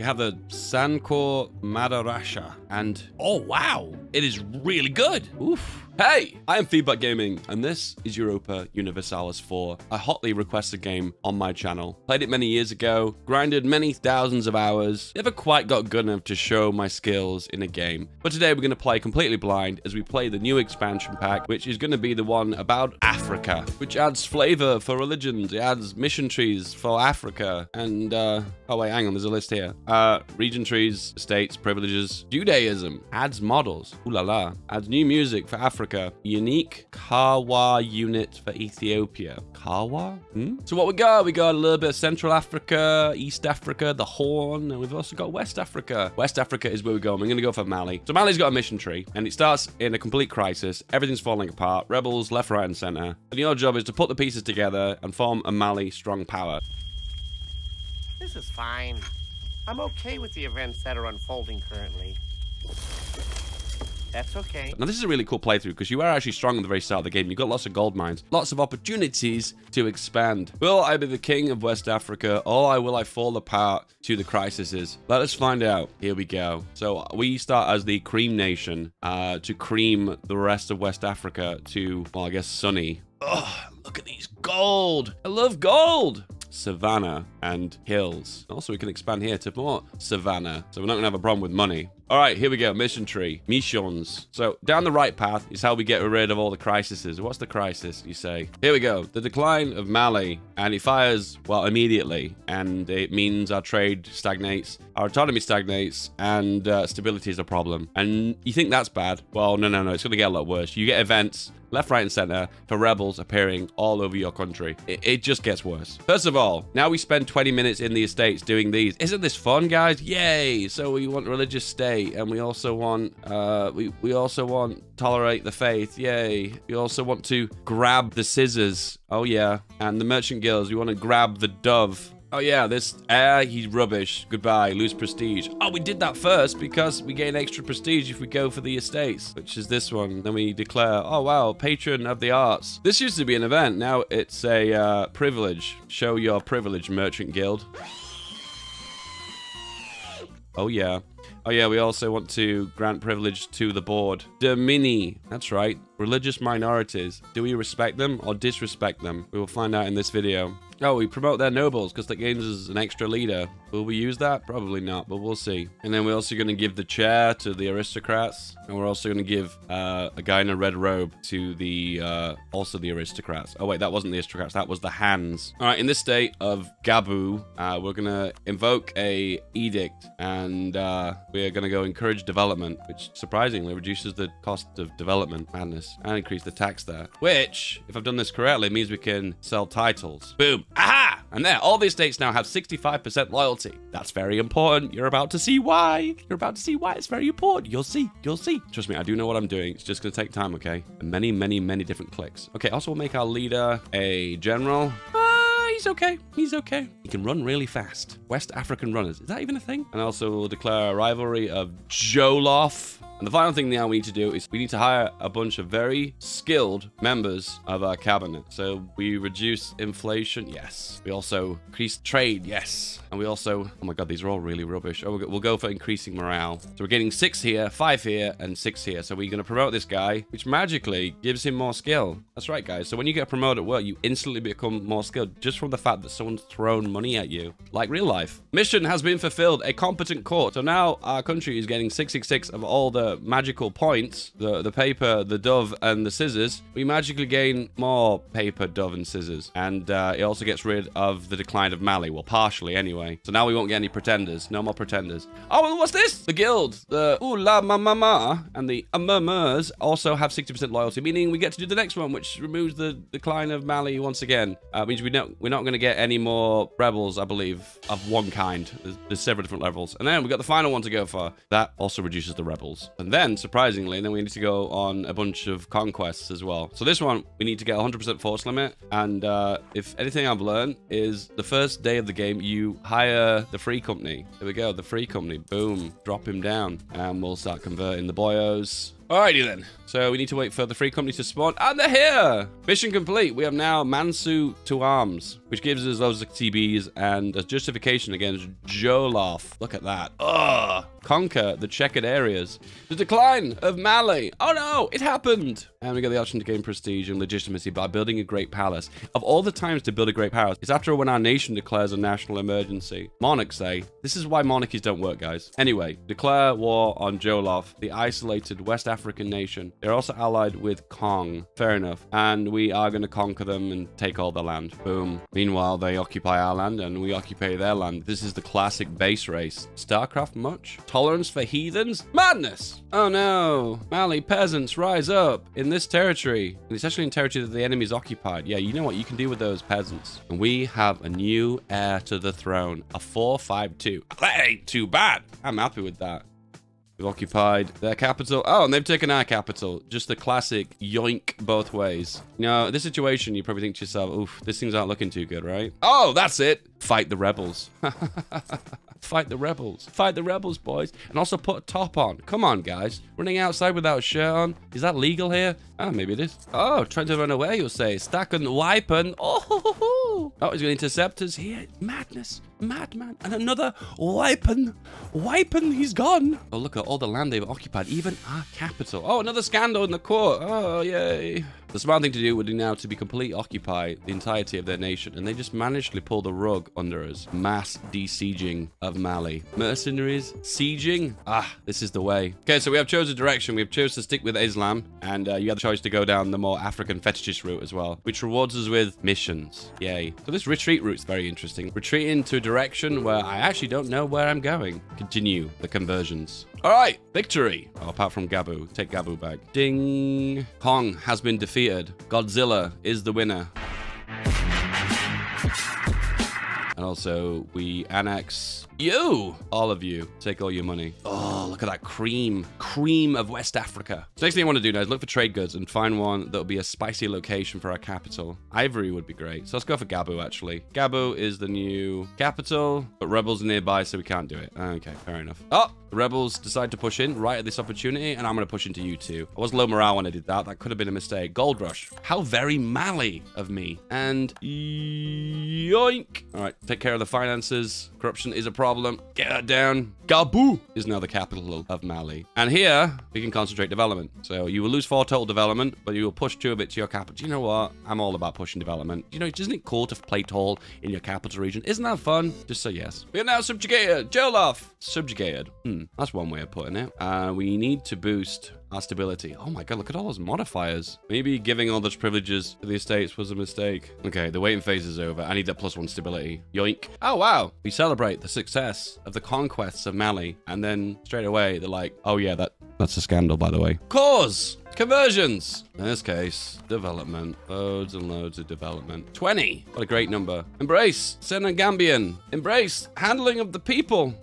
We have the Sankore Madrasah. And, oh, wow. It is really good. Oof. Hey, I am Feedback Gaming, and this is Europa Universalis 4, a hotly requested game on my channel. Played it many years ago, grinded many thousands of hours, never quite got good enough to show my skills in a game. But today we're going to play completely blind as we play the new expansion pack, which is going to be the one about Africa, which adds flavor for religions, it adds mission trees for Africa, and, uh, oh wait, hang on, there's a list here. Uh, region trees, states, privileges, Judaism, adds models, ooh la la, adds new music for Africa, unique Kawa unit for Ethiopia. Kawa? Hmm? So what we got? We got a little bit of Central Africa, East Africa, the Horn, and we've also got West Africa. West Africa is where we're going. We're going to go for Mali. So Mali's got a mission tree, and it starts in a complete crisis. Everything's falling apart. Rebels left, right, and center. And your job is to put the pieces together and form a Mali strong power. This is fine. I'm okay with the events that are unfolding currently. That's okay. Now, this is a really cool playthrough because you are actually strong at the very start of the game. You've got lots of gold mines, lots of opportunities to expand. Will I be the king of West Africa or will I fall apart to the crises? Let us find out. Here we go. So we start as the cream nation uh, to cream the rest of West Africa to, well, I guess sunny. Oh, look at these gold. I love gold savannah and hills. Also, we can expand here to more savannah. So we're not going to have a problem with money. All right, here we go. Mission tree. Missions. So down the right path is how we get rid of all the crises. What's the crisis, you say? Here we go. The decline of Mali. And it fires, well, immediately. And it means our trade stagnates, our autonomy stagnates, and uh, stability is a problem. And you think that's bad? Well, no, no, no. It's going to get a lot worse. You get events left, right, and center for rebels appearing all over your country. It, it, just gets worse. First of all, now we spend 20 minutes in the estates doing these. Isn't this fun, guys? Yay! So we want religious state, and we also want, uh, we, we also want tolerate the faith. Yay! We also want to grab the scissors. Oh yeah. And the merchant guilds, we want to grab the dove. Oh yeah, this heir, he's rubbish. Goodbye, lose prestige. Oh, we did that first because we gain extra prestige if we go for the estates, which is this one. Then we declare, oh wow, patron of the arts. This used to be an event. Now it's a uh, privilege. Show your privilege, merchant guild. Oh yeah. Oh yeah, we also want to grant privilege to the board. Domini. That's right. Religious minorities. Do we respect them or disrespect them? We will find out in this video. Oh, we promote their nobles because that gains us an extra leader. Will we use that? Probably not, but we'll see. And then we're also going to give the chair to the aristocrats. And we're also going to give uh, a guy in a red robe to the, uh, also the aristocrats. Oh, wait, that wasn't the aristocrats. That was the hands. All right, in this state of Gabu, uh, we're going to invoke a edict. And uh, we're going to go encourage development, which surprisingly reduces the cost of development. Madness. And increase the tax there. Which, if I've done this correctly, means we can sell titles. Boom. Aha! And there, all the estates now have 65% loyalty. That's very important. You're about to see why. You're about to see why it's very important. You'll see. You'll see. Trust me, I do know what I'm doing. It's just going to take time, okay? And many, many, many different clicks. Okay, also we'll make our leader a general. Uh, he's okay. He's okay. He can run really fast. West African runners. Is that even a thing? And also we'll declare a rivalry of Jolof and the final thing now we need to do is we need to hire a bunch of very skilled members of our cabinet. So we reduce inflation, yes. We also increase trade, yes. And we also, oh my god, these are all really rubbish. Oh, we'll go for increasing morale. So we're getting six here, five here, and six here. So we're going to promote this guy, which magically gives him more skill. That's right, guys. So when you get promoted at work, you instantly become more skilled just from the fact that someone's thrown money at you, like real life. Mission has been fulfilled, a competent court. So now our country is getting 666 of all the magical points, the, the paper, the dove, and the scissors, we magically gain more paper, dove, and scissors. And uh, it also gets rid of the decline of Mali. Well, partially anyway. So now we won't get any pretenders. No more pretenders. Oh, what's this? The guild. The Ooh La Ma Ma Ma and the Amurmurs also have 60% loyalty, meaning we get to do the next one, which removes the decline of Mali once again. Uh, means we don't, we're not going to get any more rebels, I believe, of one kind. There's, there's several different levels. And then we've got the final one to go for. That also reduces the rebels. And then, surprisingly, then we need to go on a bunch of conquests as well. So this one, we need to get 100% force limit. And uh, if anything I've learned is the first day of the game, you hire the free company. There we go, the free company. Boom. Drop him down. And we'll start converting the boyos Alrighty then. So we need to wait for the free company to spawn. And they're here! Mission complete. We have now Mansu to arms, which gives us loads of CBs and a justification against Jolof. Look at that. Ugh. Conquer the checkered areas. The decline of Mali. Oh no, it happened. And we get the option to gain prestige and legitimacy by building a great palace. Of all the times to build a great palace, it's after when our nation declares a national emergency. Monarchs say, this is why monarchies don't work, guys. Anyway, declare war on Jolof, the isolated West African nation. They're also allied with Kong. Fair enough. And we are going to conquer them and take all the land. Boom. Meanwhile, they occupy our land and we occupy their land. This is the classic base race. StarCraft much? Tolerance for heathens? Madness! Oh no. Mali peasants, rise up in this territory. And it's actually in territory that the enemy's occupied. Yeah, you know what you can do with those peasants. And we have a new heir to the throne. A 452. That ain't too bad. I'm happy with that. We've occupied their capital. Oh, and they've taken our capital. Just the classic yoink both ways. Know, this situation, you probably think to yourself, oof, this thing's not looking too good, right? Oh, that's it. Fight the rebels. Fight the rebels. Fight the rebels, boys. And also put a top on. Come on, guys. Running outside without a shirt on. Is that legal here? Oh, maybe it is. Oh, trying to run away, you'll say. Stack and weapon. Oh, oh, he's going to intercept us here. Madness. Madman. And another weapon. Weapon. He's gone. Oh, look at all the land they've occupied. Even our capital. Oh, another scandal in the court. Oh, yay. The smart thing to do would be now to be completely occupy the entirety of their nation, and they just managed to pull the rug under us. Mass desieging of Mali. Mercenaries, sieging. Ah, this is the way. Okay, so we have chosen direction. We have chosen to stick with Islam, and uh, you have the choice to go down the more African fetishist route as well, which rewards us with missions. Yay. So this retreat route is very interesting. Retreating to a direction where I actually don't know where I'm going. Continue the conversions. All right, victory. Oh, apart from Gabu. Take Gabu back. Ding. Kong has been defeated. Godzilla is the winner. And also, we annex you, all of you. Take all your money. Oh, look at that cream. Cream of West Africa. So next thing I want to do now is look for trade goods and find one that will be a spicy location for our capital. Ivory would be great. So let's go for Gabu, actually. Gabu is the new capital, but rebels are nearby, so we can't do it. Okay, fair enough. Oh, the rebels decide to push in right at this opportunity, and I'm going to push into you too. I was low morale when I did that. That could have been a mistake. Gold rush. How very Mali of me. And yoink. All right, take care of the finances. Corruption is a problem. Get that down. Gabu is now the capital of Mali. And here, we can concentrate development. So you will lose four total development, but you will push two of it to your capital. Do you know what? I'm all about pushing development. You know, isn't it cool to play tall in your capital region? Isn't that fun? Just say yes. We are now subjugated. Jolof. Subjugated. Hmm, that's one way of putting it. Uh, we need to boost our stability. Oh my god, look at all those modifiers. Maybe giving all those privileges to the estates was a mistake. Okay, the waiting phase is over. I need that plus one stability. Yoink. Oh, wow. We celebrate the success of the conquests of Mali. And then straight away, they're like, oh yeah, that that's a scandal, by the way. Cause. Conversions. In this case, development. Loads and loads of development. 20. What a great number. Embrace. Senegambian. Embrace. Handling of the people.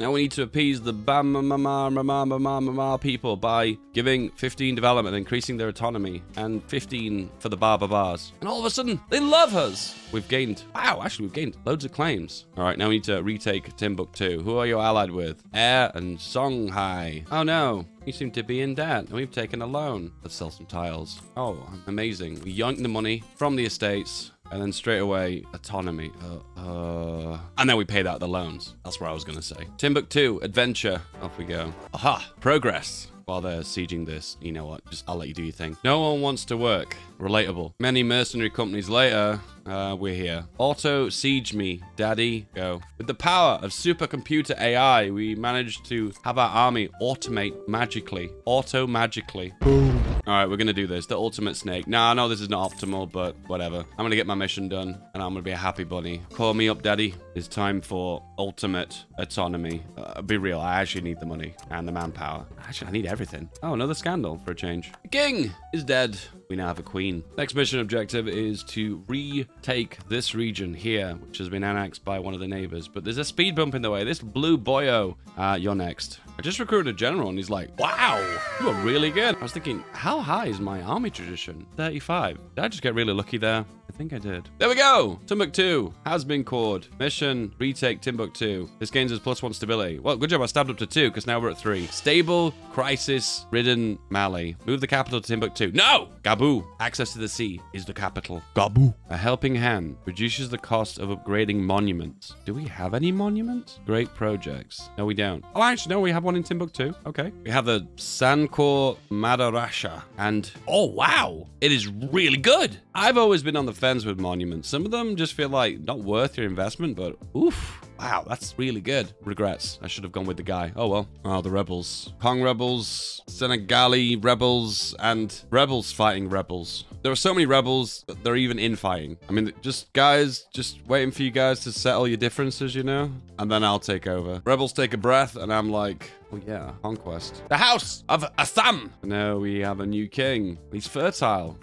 Now we need to appease the bam ma ma ma ma ma people by giving 15 development, increasing their autonomy, and 15 for the barber bars. And all of a sudden, they love us. We've gained, wow, actually we've gained loads of claims. All right, now we need to retake Timbuktu. Who are you allied with? Air and Songhai. Oh no, you seem to be in debt, and we've taken a loan. Let's sell some tiles. Oh, amazing. We yanked the money from the estates, and then straight away, autonomy. Uh, uh, and then we paid out the loans. That's what I was going to say. Timbuktu, adventure. Off we go. Aha, progress. While they're sieging this, you know what? Just I'll let you do your thing. No one wants to work. Relatable. Many mercenary companies later, uh, we're here. Auto siege me, daddy. Go. With the power of supercomputer AI, we managed to have our army automate magically. Auto magically. Boom. All right, we're going to do this. The ultimate snake. Now, I know this is not optimal, but whatever. I'm going to get my mission done, and I'm going to be a happy bunny. Call me up, daddy. It's time for ultimate autonomy. Uh, be real, I actually need the money and the manpower. Actually, I need everything. Oh, another scandal for a change. The king is dead. We now have a queen. Next mission objective is to retake this region here, which has been annexed by one of the neighbors. But there's a speed bump in the way. This blue boyo. Uh, you're next. I just recruited a general and he's like, wow, you are really good. I was thinking, how high is my army tradition? 35. Did I just get really lucky there? I think I did. There we go. Timbuktu has been called. Mission, retake Timbuktu. This gains us plus one stability. Well, good job. I stabbed up to two because now we're at three. Stable, crisis, ridden Mali. Move the capital to Timbuktu. No! Gabu. Access to the sea is the capital. Gabu. A helping hand reduces the cost of upgrading monuments. Do we have any monuments? Great projects. No, we don't. Oh, actually, no, we have one in Timbuktu. Okay. We have the Sankore Madrasah. And, oh, wow. It is really good. I've always been on the fence with monuments. Some of them just feel like not worth your investment, but oof. Wow, that's really good. Regrets. I should have gone with the guy. Oh, well. Oh, the rebels. Kong rebels, Senegali rebels, and rebels fighting rebels. There are so many rebels that they're even infighting. I mean, just guys, just waiting for you guys to settle your differences, you know? And then I'll take over. Rebels take a breath, and I'm like, oh yeah, conquest. The house of Assam! Now we have a new king. He's fertile.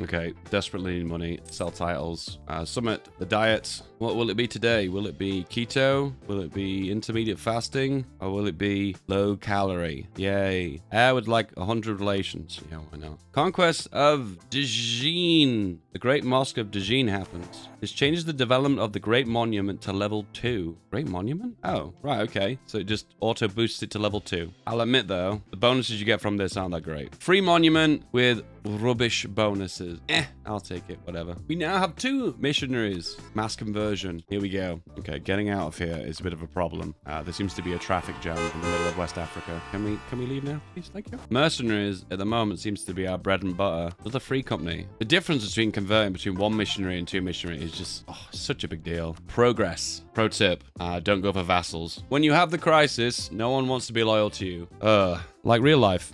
Okay, desperately need money. Sell titles. Uh, summit. The diet. What will it be today? Will it be keto? Will it be intermediate fasting? Or will it be low calorie? Yay. Air with like 100 relations. Yeah, why not? Conquest of Djenné. The Great Mosque of Djenné happens. This changes the development of the Great Monument to level 2. Great Monument? Oh, right, okay. So it just auto boosts it to level 2. I'll admit though, the bonuses you get from this aren't that great. Free Monument with rubbish bonuses. Eh, I'll take it, whatever. We now have two missionaries. Mass conversion. Here we go. Okay, getting out of here is a bit of a problem. Uh, there seems to be a traffic jam in the middle of West Africa. Can we can we leave now, please? Thank you. Mercenaries at the moment seems to be our bread and butter. Another free company. The difference between converting between one missionary and two missionaries is just oh, such a big deal. Progress. Pro tip, uh, don't go for vassals. When you have the crisis, no one wants to be loyal to you. Uh, like real life.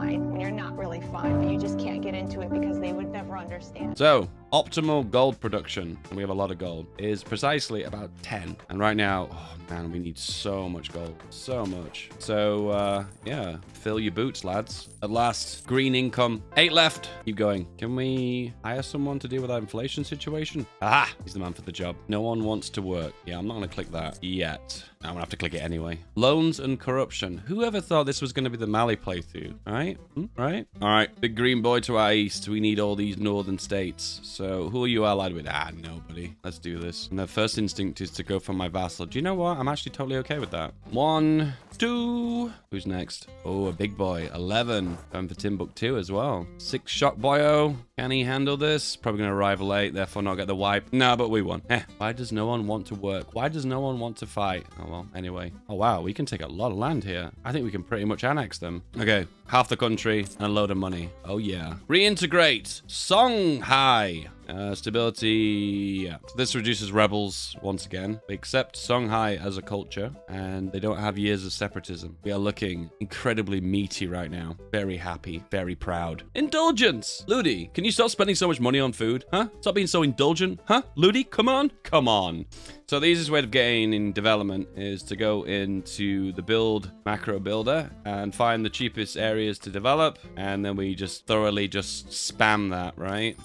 Fine when you're not really fine, but you just can't get into it because they would never understand. So, optimal gold production, and we have a lot of gold, is precisely about 10. And right now, oh man, we need so much gold. So much. So, uh, yeah, fill your boots, lads. At last, green income. Eight left. Keep going. Can we hire someone to deal with that inflation situation? Aha! He's the man for the job. No one wants to work. Yeah, I'm not going to click that yet. I'm gonna have to click it anyway. Loans and corruption. Whoever thought this was gonna be the Mali playthrough? right? hmm? right. All right, big green boy to our east. We need all these northern states. So who are you allied with? Ah, nobody. Let's do this. And the first instinct is to go for my vassal. Do you know what? I'm actually totally okay with that. One, two. Who's next? Oh, a big boy. 11. Going for Timbuktu as well. Six shot boyo. Can he handle this? Probably going to arrive late, therefore not get the wipe. No, but we won. Eh, why does no one want to work? Why does no one want to fight? Oh, well, anyway. Oh, wow, we can take a lot of land here. I think we can pretty much annex them. Okay, half the country and a load of money. Oh, yeah. Reintegrate. Songhai. Uh, stability, yeah. So this reduces rebels once again. We accept Songhai as a culture, and they don't have years of separatism. We are looking incredibly meaty right now. Very happy, very proud. Indulgence! Ludi, can you stop spending so much money on food? Huh? Stop being so indulgent? Huh? Ludi, come on? Come on. So the easiest way of getting in development is to go into the build macro builder and find the cheapest areas to develop, and then we just thoroughly just spam that, right?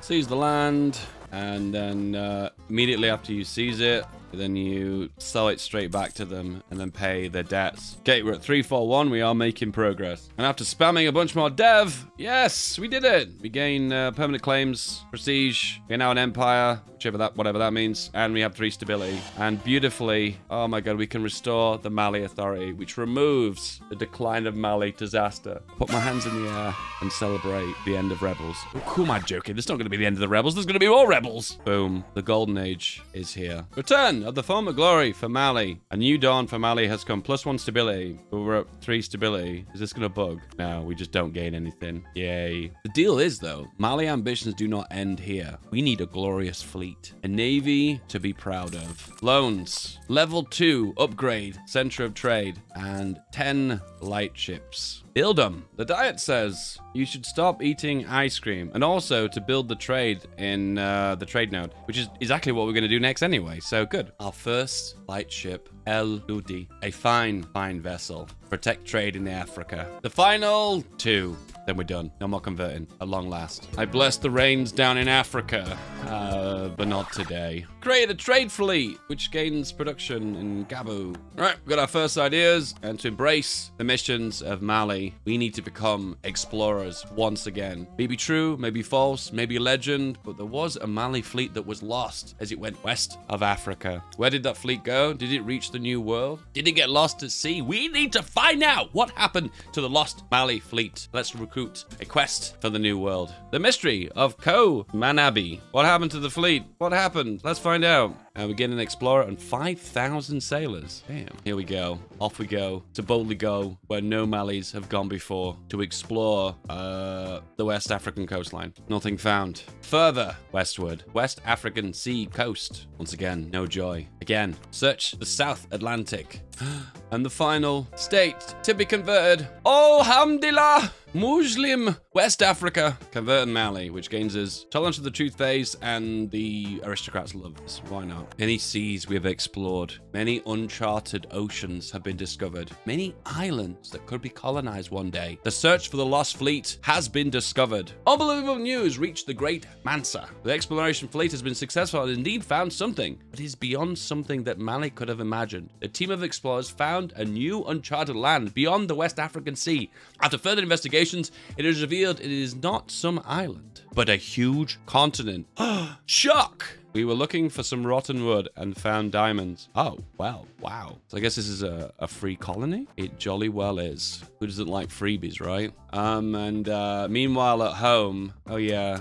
Seize the land, and then uh, immediately after you seize it, then you sell it straight back to them and then pay their debts. Okay, we're at 341. We are making progress. And after spamming a bunch more dev, yes, we did it. We gain uh, permanent claims, prestige. We're now an empire, whichever that, whatever that means. And we have three stability. And beautifully, oh my god, we can restore the Mali Authority, which removes the decline of Mali disaster. Put my hands in the air and celebrate the end of Rebels. Who am I joking? There's not going to be the end of the Rebels. There's going to be more Rebels. Boom. The Golden Age is here. Return of the former glory for Mali. A new dawn for Mali has come. Plus one stability. We're at three stability. Is this going to bug? No, we just don't gain anything. Yay. The deal is, though, Mali ambitions do not end here. We need a glorious fleet. A navy to be proud of. Loans. Level 2 upgrade. Center of trade. And 10 light ships. Build them. The diet says you should stop eating ice cream and also to build the trade in uh, the trade node, which is exactly what we're going to do next anyway. So good. Our first light ship, El Ludi, a fine, fine vessel. Protect trade in Africa. The final two. Then we're done. No more converting. At long last. I bless the rains down in Africa. Uh, but not today. Create a trade fleet, which gains production in Gabu. Right, we've got our first ideas. And to embrace the missions of Mali, we need to become explorers once again. Maybe true, maybe false, maybe legend, but there was a Mali fleet that was lost as it went west of Africa. Where did that fleet go? Did it reach the New World? Did it get lost at sea? We need to find out what happened to the lost Mali fleet. Let's recruit a quest for the New World. The mystery of Ko Manabi. What happened to the fleet? What happened? Let's find out. And we get an explorer and 5,000 sailors. Damn. Here we go. Off we go to boldly go where no Malis have gone before to explore uh, the West African coastline. Nothing found. Further westward, West African sea coast. Once again, no joy. Again, search the South Atlantic. And the final state to be converted. Oh, Alhamdulillah! Muslim West Africa, convert Mali, which gains us tolerance to the true faith and the aristocrats love us. Why not? Many seas we have explored. Many uncharted oceans have been discovered. Many islands that could be colonized one day. The search for the lost fleet has been discovered. Unbelievable news reached the great Mansa. The exploration fleet has been successful and indeed found something, but is beyond something that Mali could have imagined. The team of explorers found a new uncharted land beyond the West African Sea. After further investigations, it is revealed it is not some island, but a huge continent. Shock! We were looking for some rotten wood and found diamonds. Oh, well, wow. So I guess this is a, a free colony? It jolly well is. Who doesn't like freebies, right? Um, and uh, meanwhile at home, oh yeah.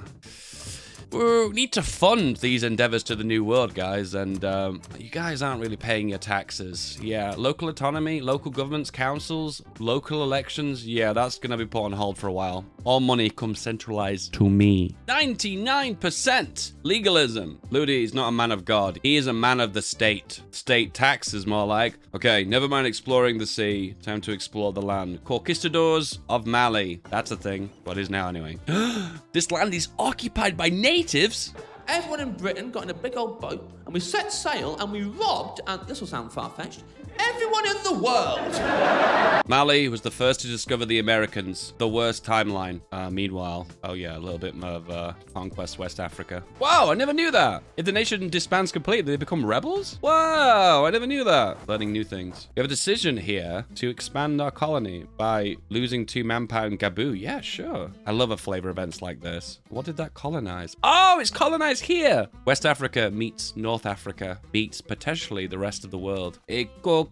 We need to fund these endeavors to the new world, guys, and um, you guys aren't really paying your taxes. Yeah, local autonomy, local governments, councils, local elections, yeah, that's gonna be put on hold for a while. All money comes centralized to me. 99% legalism. Ludi is not a man of God. He is a man of the state. State taxes, more like. Okay, never mind exploring the sea. Time to explore the land. Conquistadors of Mali. That's a thing. What is now, anyway. this land is occupied by natives. Everyone in Britain got in a big old boat and we set sail and we robbed, and this will sound far fetched, everyone in the world. Mali was the first to discover the Americans. The worst timeline. Uh, meanwhile, oh yeah, a little bit of uh, conquest West Africa. Wow, I never knew that. If the nation disbands completely, they become rebels? Wow, I never knew that. Learning new things. We have a decision here to expand our colony by losing two manpower in Gabu. Yeah, sure. I love a flavor events like this. What did that colonize? Oh, it's colonized here. West Africa meets North Africa, meets potentially the rest of the world.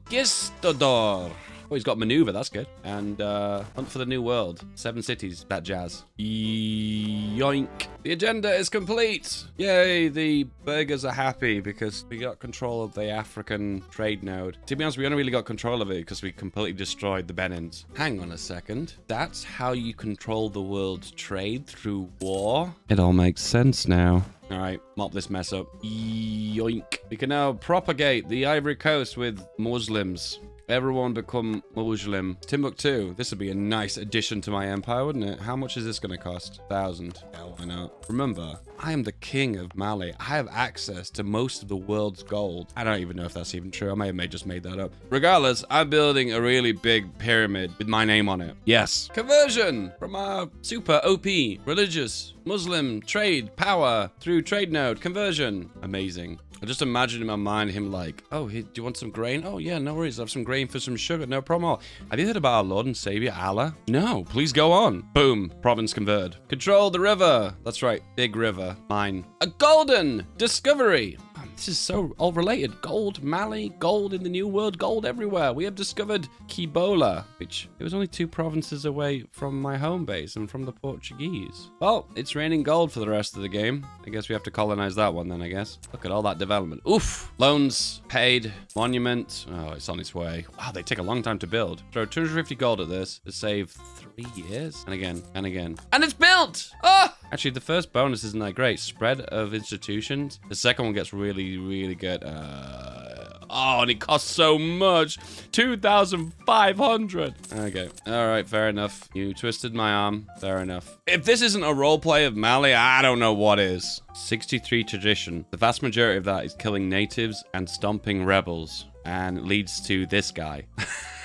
Conquistador. Oh, he's got maneuver. That's good. And uh, hunt for the new world. Seven cities. That jazz. Yoink. The agenda is complete. Yay. The burghers are happy because we got control of the African trade node. To be honest, we only really got control of it because we completely destroyed the Benins. Hang on a second. That's how you control the world's trade through war? It all makes sense now. All right, mop this mess up. Yoink. We can now propagate the Ivory Coast with Muslims. Everyone become Muslim. Timbuktu. This would be a nice addition to my empire, wouldn't it? How much is this going to cost? Thousand. Why not? Remember, I am the king of Mali. I have access to most of the world's gold. I don't even know if that's even true. I may have just made that up. Regardless, I'm building a really big pyramid with my name on it. Yes. Conversion from our super OP, religious, Muslim, trade, power, through trade node, conversion. Amazing. I just imagine in my mind him like, oh, do you want some grain? Oh, yeah, no worries. I have some grain for some sugar. No problem. Have you heard about our Lord and Savior, Allah? No, please go on. Boom. Province converted. Control the river. That's right. Big river. Mine. A golden discovery. This is so all related. Gold, Mali, gold in the New World, gold everywhere. We have discovered Cibola, which it was only two provinces away from my home base and from the Portuguese. Well, it's raining gold for the rest of the game. I guess we have to colonize that one then, I guess. Look at all that development. Oof. Loans paid. Monument. Oh, it's on its way. Wow, they take a long time to build. Throw 250 gold at this to save three years. And again, and again. And it's built! Oh! Actually, the first bonus isn't that great. Spread of institutions. The second one gets really, really good. Uh, Oh, and it costs so much. 2,500. Okay. All right, fair enough. You twisted my arm. Fair enough. If this isn't a roleplay of Mali, I don't know what is. 63 tradition. The vast majority of that is killing natives and stomping rebels. And leads to this guy.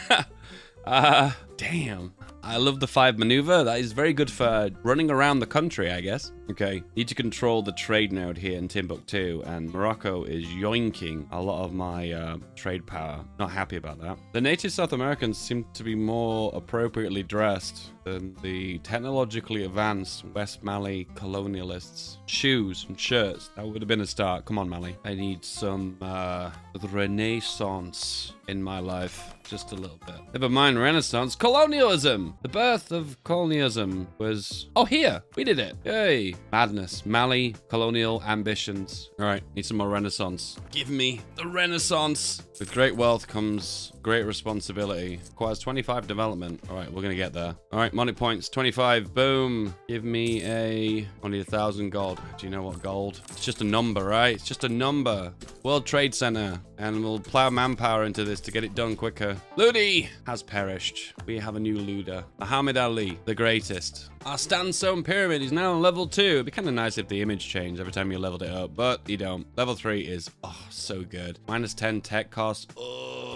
uh, damn. I love the five maneuver. That is very good for running around the country, I guess. Okay, need to control the trade node here in Timbuktu, and Morocco is yoinking a lot of my uh, trade power. Not happy about that. The native South Americans seem to be more appropriately dressed than the technologically advanced West Mali colonialists. Shoes and shirts, that would have been a start. Come on, Mali. I need some uh, renaissance in my life. Just a little bit. Never mind renaissance. Colonialism! The birth of colonialism was... Oh, here! We did it! Yay! Madness. Mali, colonial ambitions. All right, need some more renaissance. Give me the renaissance. With great wealth comes great responsibility. Requires 25 development. All right, we're gonna get there. All right, money points, 25. Boom. Give me a, only a thousand gold. Do you know what gold? It's just a number, right? It's just a number. World Trade Center. And we'll plow manpower into this to get it done quicker. Ludi has perished. We have a new looter. Muhammad Ali, the greatest. Our Stanstone Pyramid is now on level 2. It'd be kind of nice if the image changed every time you leveled it up, but you don't. Level 3 is, oh, so good. Minus 10 tech cost. Oh,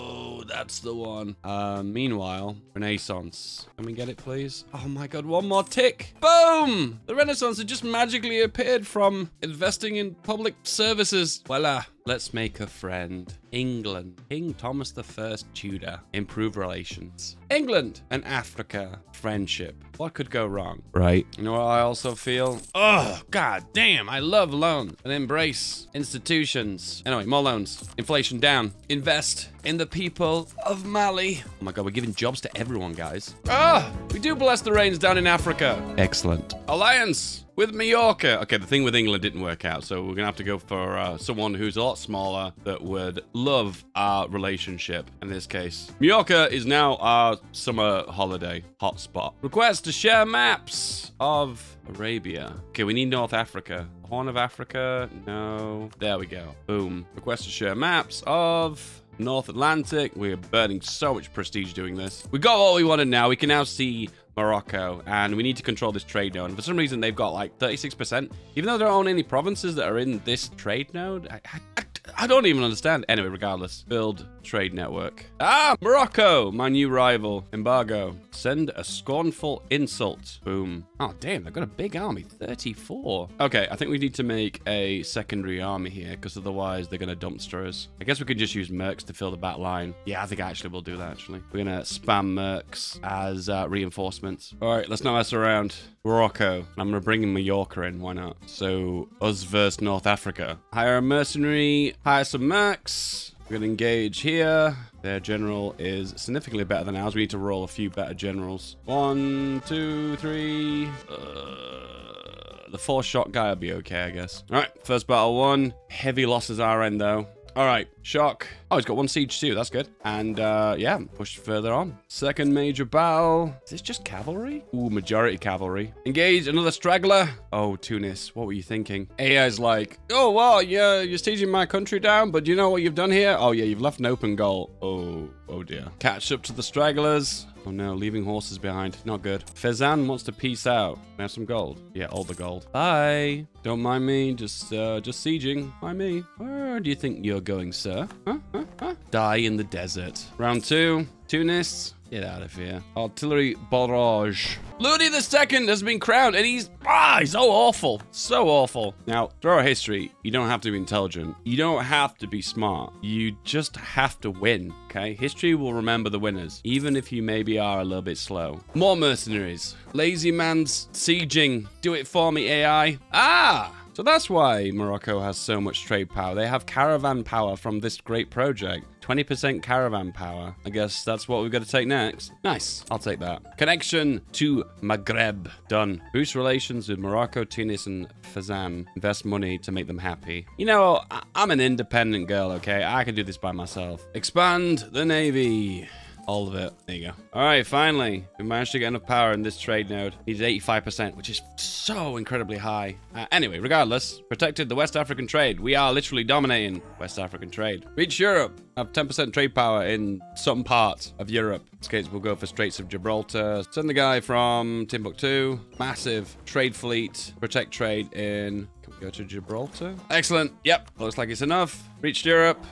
that's the one. Uh, meanwhile, Renaissance. Can we get it, please? Oh my god, one more tick. Boom! The Renaissance had just magically appeared from investing in public services. Voila. Let's make a friend. England. King Thomas I Tudor. Improve relations. England and Africa. Friendship. What could go wrong? Right. You know what I also feel? Oh, god damn. I love loans and embrace institutions. Anyway, more loans. Inflation down. Invest in the people of Mali. Oh my god, we're giving jobs to everyone, guys. Ah, we do bless the rains down in Africa. Excellent. Alliance with Mallorca. Okay, the thing with England didn't work out, so we're gonna have to go for uh, someone who's a lot smaller that would love our relationship. In this case, Mallorca is now our summer holiday hotspot. Request to share maps of Arabia. Okay, we need North Africa. Horn of Africa? No. There we go. Boom. Request to share maps of North Atlantic. We're burning so much prestige doing this. We got what we wanted now. We can now see Morocco, and we need to control this trade node. And for some reason, they've got like 36%. Even though there aren't any provinces that are in this trade node, I, I, I don't even understand. Anyway, regardless, build trade network. Ah, Morocco, my new rival. Embargo. Send a scornful insult. Boom. Oh, damn, they've got a big army. 34. Okay, I think we need to make a secondary army here, because otherwise they're going to dumpster us. I guess we could just use mercs to fill the back line. Yeah, I think actually we'll do that, actually. We're going to spam mercs as uh, reinforcements. All right, let's not mess around. Morocco. I'm going to bring in Mallorca in. Why not? So, us versus North Africa. Hire a mercenary. Hire some mercs. We're going to engage here. Their general is significantly better than ours. We need to roll a few better generals. One, two, three. Uh, the four shot guy will be okay, I guess. All right, first battle one. Heavy losses our end, though. All right, shock. Oh, he's got one siege too. That's good. And uh, yeah, push further on. Second major battle. Is this just cavalry? Ooh, majority cavalry. Engage another straggler. Oh, Tunis, what were you thinking? AI's like, oh, well, yeah, you're sieging my country down, but you know what you've done here? Oh, yeah, you've left an open goal. Oh, oh dear. Catch up to the stragglers. Oh no, leaving horses behind. Not good. Fezzan wants to peace out. Can I have some gold? Yeah, all the gold. Bye. Don't mind me. Just, uh, just sieging. Mind me. Where do you think you're going, sir? Huh? Huh? Huh? Die in the desert. Round two. Tunis. Get out of here. Artillery barrage. The second has been crowned, and he's ah, he's so awful, so awful. Now, through our history, you don't have to be intelligent. You don't have to be smart. You just have to win. Okay, history will remember the winners, even if you maybe are a little bit slow. More mercenaries. Lazy man's sieging. Do it for me, AI. Ah. So that's why Morocco has so much trade power. They have caravan power from this great project. 20% caravan power. I guess that's what we've got to take next. Nice. I'll take that. Connection to Maghreb. Done. Boost relations with Morocco, Tunis, and Fezzan. Invest money to make them happy. You know, I'm an independent girl, okay? I can do this by myself. Expand the navy. All of it. There you go. All right, finally, we managed to get enough power in this trade node. He's 85%, which is so incredibly high. Uh, anyway, regardless, protected the West African trade. We are literally dominating West African trade. Reach Europe. Have 10% trade power in some parts of Europe. In this case, we'll go for Straits of Gibraltar. Send the guy from Timbuktu. Massive trade fleet. Protect trade in... Can we go to Gibraltar? Excellent. Yep. Looks like it's enough. Reached Europe.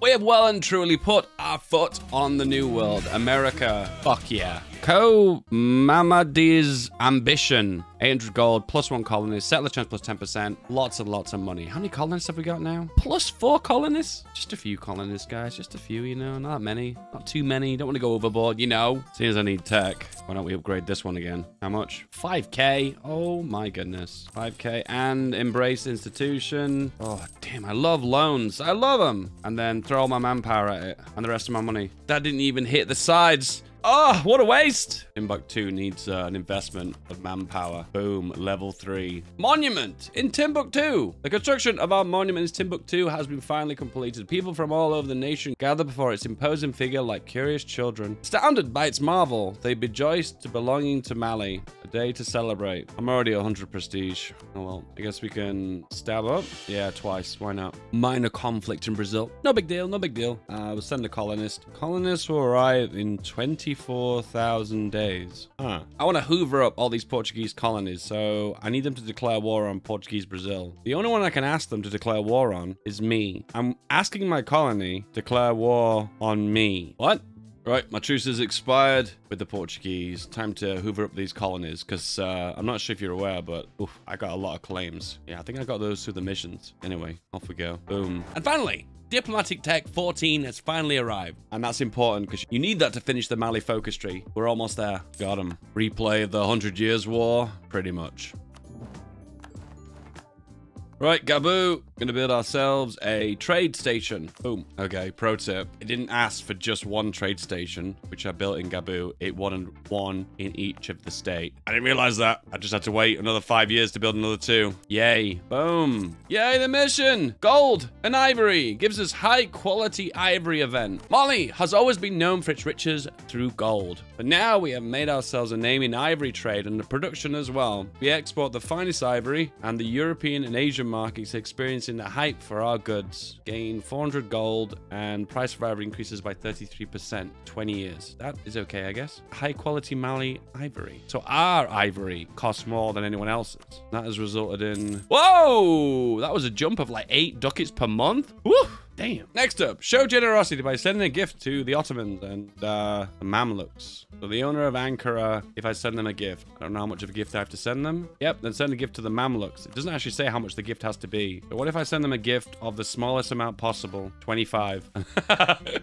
We have well and truly put our foot on the new world. America. Fuck yeah. Co Mamadi's ambition. 800 gold, plus one colonist, settler chance plus 10%. Lots and lots of money. How many colonists have we got now? Plus four colonists? Just a few colonists, guys. Just a few, you know. Not many. Not too many. Don't want to go overboard, you know. Seeing as I need tech, why don't we upgrade this one again? How much? 5k. Oh my goodness. 5k. And embrace institution. Oh, damn. I love loans. I love them. And then throw all my manpower at it and the rest of my money. That didn't even hit the sides. Oh, what a waste. Timbuktu needs uh, an investment of manpower. Boom, level three. Monument in Timbuktu. The construction of our monument in Timbuktu has been finally completed. People from all over the nation gather before its imposing figure like curious children. Astounded by its marvel, they rejoice to belonging to Mali. A day to celebrate. I'm already 100 prestige. Oh well, I guess we can stab up. Yeah, twice. Why not? Minor conflict in Brazil. No big deal, no big deal. Uh, we'll send a colonist. Colonists will arrive in 24,000 days. Huh. I want to hoover up all these Portuguese colonies, so I need them to declare war on Portuguese Brazil. The only one I can ask them to declare war on is me. I'm asking my colony to declare war on me. What? Right, my truce has expired with the Portuguese. Time to hoover up these colonies, because uh, I'm not sure if you're aware, but oof, I got a lot of claims. Yeah, I think I got those through the missions. Anyway, off we go. Boom. And finally, Diplomatic Tech 14 has finally arrived. And that's important because you need that to finish the Mali focus tree. We're almost there. Got him. Replay the 100 Years War? Pretty much. Right, Gabu, gonna build ourselves a trade station. Boom. Okay, pro tip. It didn't ask for just one trade station, which I built in Gabu. It wanted one in each of the state. I didn't realize that. I just had to wait another five years to build another two. Yay. Boom. Yay, the mission. Gold and ivory gives us high quality ivory event. Mali has always been known for its riches through gold. But now we have made ourselves a name in ivory trade and the production as well. We export the finest ivory and the European and Asian markets experiencing the hype for our goods. Gain 400 gold and price of ivory increases by 33%, 20 years. That is okay, I guess. High quality Mali ivory. So our ivory costs more than anyone else's. That has resulted in... Whoa! That was a jump of like eight ducats per month. Woo! Damn. Next up, show generosity by sending a gift to the Ottomans and uh, the Mamluks. So the owner of Ankara, if I send them a gift, I don't know how much of a gift I have to send them. Yep, then send a gift to the Mamluks. It doesn't actually say how much the gift has to be. But what if I send them a gift of the smallest amount possible? 25.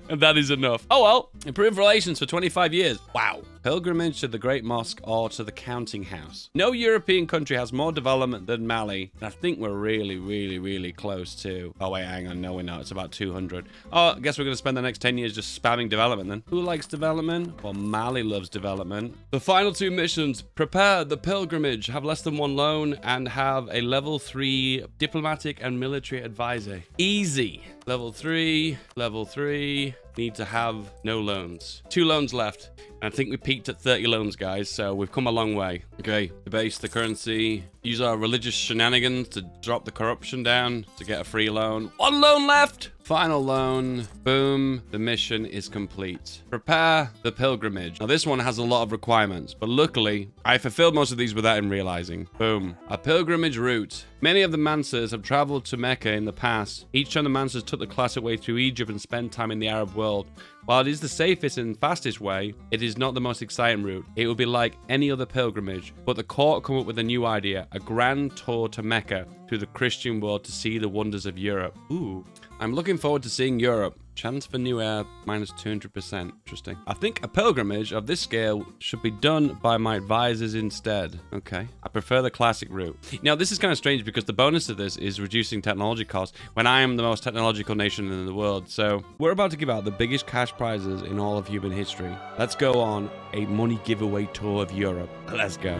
and that is enough. Oh well, improved relations for 25 years. Wow. Pilgrimage to the Great Mosque or to the Counting House. No European country has more development than Mali. And I think we're really, really, really close to... Oh wait, hang on. No, we're not. It's about 200. Oh, I guess we're going to spend the next 10 years just spamming development then. Who likes development? Well, Mali loves development. The final two missions. Prepare the pilgrimage, have less than one loan, and have a level 3 diplomatic and military advisor. Easy. Level 3, level 3. Need to have no loans. Two loans left. And I think we peaked at 30 loans, guys, so we've come a long way. Okay, debase the currency. Use our religious shenanigans to drop the corruption down to get a free loan. One loan left! Final loan. Boom. The mission is complete. Prepare the pilgrimage. Now, this one has a lot of requirements, but luckily, I fulfilled most of these without him realizing. Boom. A pilgrimage route. Many of the Mansurs have traveled to Mecca in the past. Each time the Mansurs took the classic way through Egypt and spent time in the Arab world. While it is the safest and fastest way, it is not the most exciting route. It would be like any other pilgrimage, but the court come up with a new idea, a grand tour to Mecca through the Christian world to see the wonders of Europe. Ooh. I'm looking forward to seeing Europe. Chance for new heir minus 200%. Interesting. I think a pilgrimage of this scale should be done by my advisors instead. Okay. I prefer the classic route. Now, this is kind of strange because the bonus of this is reducing technology costs when I am the most technological nation in the world. So we're about to give out the biggest cash prizes in all of human history. Let's go on a money giveaway tour of Europe. Let's go.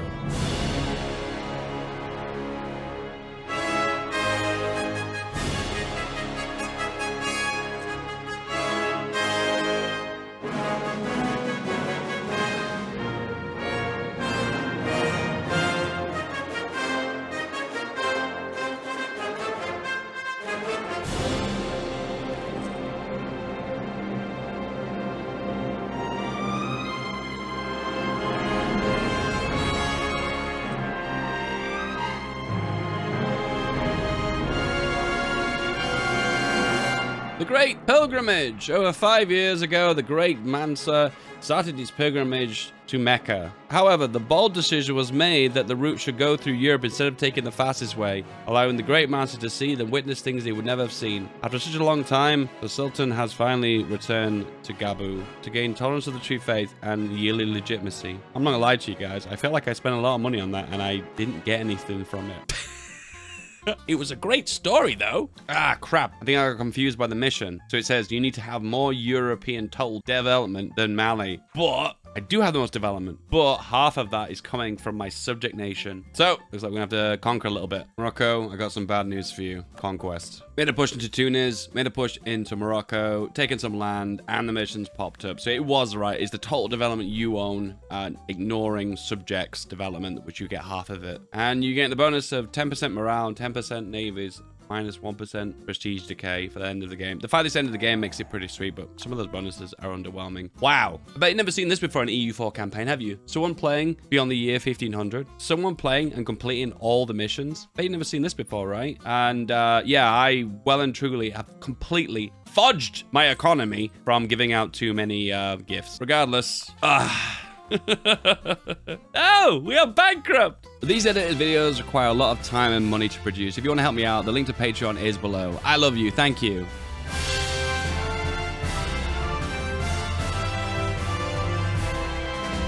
The Great Pilgrimage. Over five years ago, the Great Mansa started his pilgrimage to Mecca. However, the bold decision was made that the route should go through Europe instead of taking the fastest way, allowing the Great Mansa to see and witness things they would never have seen. After such a long time, the Sultan has finally returned to Gabu to gain tolerance of the true faith and yearly legitimacy. I'm not gonna lie to you guys, I feel like I spent a lot of money on that and I didn't get anything from it. it was a great story, though. Ah, crap. I think I got confused by the mission. So it says you need to have more European total development than Mali. But I do have the most development, but half of that is coming from my subject nation. So, looks like we're gonna have to conquer a little bit. Morocco, I got some bad news for you. Conquest. Made a push into Tunis, made a push into Morocco, taken some land, and the missions popped up. So it was right. It's the total development you own, uh, ignoring subjects development, which you get half of it. And you get the bonus of 10% morale, 10% navies, minus 1% prestige decay for the end of the game. The fact this end of the game makes it pretty sweet, but some of those bonuses are underwhelming. Wow. I bet you've never seen this before in an EU4 campaign, have you? Someone playing beyond the year 1500, someone playing and completing all the missions. I bet you've never seen this before, right? And uh, yeah, I well and truly have completely fudged my economy from giving out too many uh, gifts. Regardless, ah. oh, we are bankrupt. These edited videos require a lot of time and money to produce. If you want to help me out, the link to Patreon is below. I love you. Thank you.